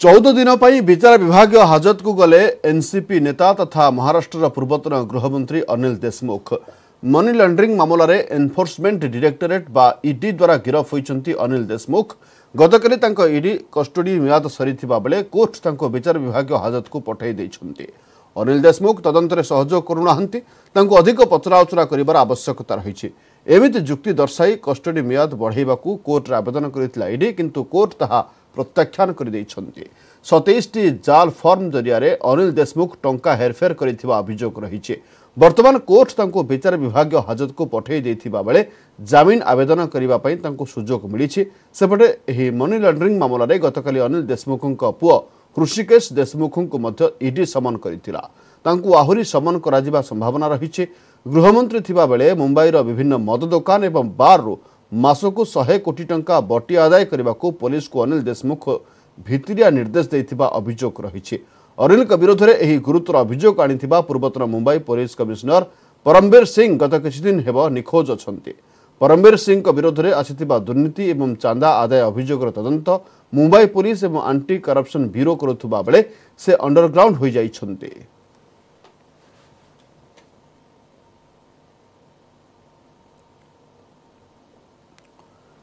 ଚଉଦ ଦିନ ପାଇଁ ବିଚାର ବିଭାଗୀୟ ହାଜତକୁ ଗଲେ ଏନ୍ସିପି ନେତା ତଥା ମହାରାଷ୍ଟ୍ରର ପୂର୍ବତନ ଗୃହମନ୍ତ୍ରୀ ଅନିଲ ଦେଶମୁଖ ମନି ଲଣ୍ଡରିଂ ମାମଲାରେ ଏନ୍ଫୋର୍ସମେଣ୍ଟ ଡିରେକ୍ଟୋରେଟ୍ ବା ଇଡି ଦ୍ୱାରା ଗିରଫ ହୋଇଛନ୍ତି ଅନିଲ ଦେଶମୁଖ ଗତକାଲି ତାଙ୍କ ଇଡି କଷ୍ଟଡି ମିଆଦ ସରିଥିବା ବେଳେ କୋର୍ଟ ତାଙ୍କୁ ବିଚାର ବିଭାଗୀୟ ହାଜତକୁ ପଠାଇ ଦେଇଛନ୍ତି ଅନିଲ ଦେଶମୁଖ ତଦନ୍ତରେ ସହଯୋଗ କରୁନାହାନ୍ତି ତାଙ୍କୁ ଅଧିକ ପଚରାଉଚରା କରିବାର ଆବଶ୍ୟକତା ରହିଛି ଏମିତି ଯୁକ୍ତି ଦର୍ଶାଇ କଷ୍ଟଡି ମିଆଦ ବଢ଼ାଇବାକୁ କୋର୍ଟରେ ଆବେଦନ କରିଥିଲା ଇଡି କିନ୍ତୁ କୋର୍ଟ ତାହା ପ୍ରତ୍ୟାଖ୍ୟାନ କରିଦେଇଛନ୍ତି। ସତେଇଶଟି ଜାଲ ଫର୍ମ ଜରିଆରେ ଅନିଲ ଦେଶମୁଖ ଟଙ୍କା ହେରଫେର କରିଥିବା ଅଭିଯୋଗ ରହିଛି। ବର୍ତ୍ତମାନ କୋର୍ଟ ତାଙ୍କୁ ବିଚାର ବିଭାଗୀୟ ହାଜତକୁ ପଠାଇ ଦେଇଥିବା ବେଳେ ଜାମିନ ଆବେଦନ କରିବା ପାଇଁ ତାଙ୍କୁ ସୁଯୋଗ ମିଳିଛି। ସେପଟେ ଏହି ମନି ଲଣ୍ଡରିଂ ମାମଲାରେ ଗତକାଲି ଅନିଲ ଦେଶମୁଖଙ୍କ ପୁଅ ହୃଷିକେଶ ଦେଶମୁଖଙ୍କୁ ମଧ୍ୟ ଇଡି ସମନ କରିଥିଲା। ତାଙ୍କୁ ଆହୁରି ସମନ କରାଯିବା ସମ୍ଭାବନା ରହିଛି। ଗୃହମନ୍ତ୍ରୀ ଥିବାବେଳେ ମୁମ୍ବାଇର ବିଭିନ୍ନ ମଦ ଦୋକାନ ଏବଂ ବାର୍ରୁ ମାସକୁ ଶହେ କୋଟି ଟଙ୍କା ବଟି ଆଦାୟ କରିବାକୁ ପୋଲିସକୁ ଅନିଲ ଦେଶମୁଖ ଭିତିରିଆ ନିର୍ଦ୍ଦେଶ ଦେଇଥିବା ଅଭିଯୋଗ ରହିଛି। ଅନିଲଙ୍କ ବିରୋଧରେ ଏହି ଗୁରୁତର ଅଭିଯୋଗ ଆଣିଥିବା ପୂର୍ବତନ ମୁମ୍ବାଇ ପୋଲିସ କମିଶନର ପରମବୀର ସିଂ ଗତ କିଛିଦିନ ହେବ ନିଖୋଜ ଅଛନ୍ତି। ପରମବୀର ସିଂଙ୍କ ବିରୋଧରେ ଆସିଥିବା ଦୁର୍ନୀତି ଏବଂ ଚାନ୍ଦା ଆଦାୟ ଅଭିଯୋଗର ତଦନ୍ତ ମୁମ୍ବାଇ ପୋଲିସ ଏବଂ ଆଣ୍ଟି କରପ୍ସନ ବ୍ୟୁରୋ କରୁଥିବା ବେଳେ ସେ ଅଣ୍ଡରଗ୍ରାଉଣ୍ଡ ହୋଇଯାଇଛନ୍ତି।